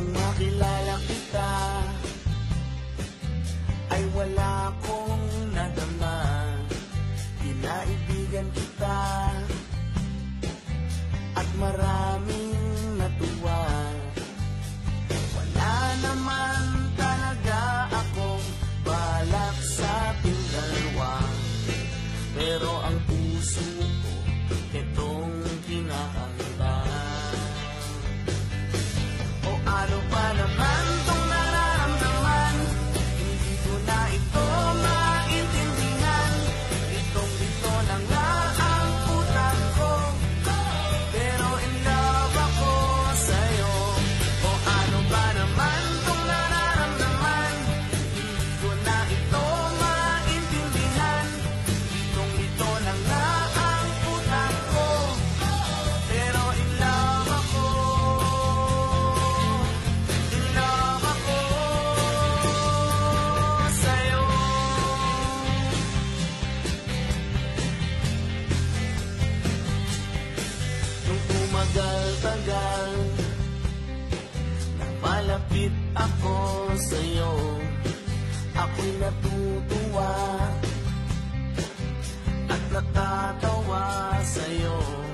Nung makilala kita Ay wala akong nadama. Pinaibigan kita. tagal Napalapit ako sa'yo. Ako'y natutuwa At natatawa sa'yo.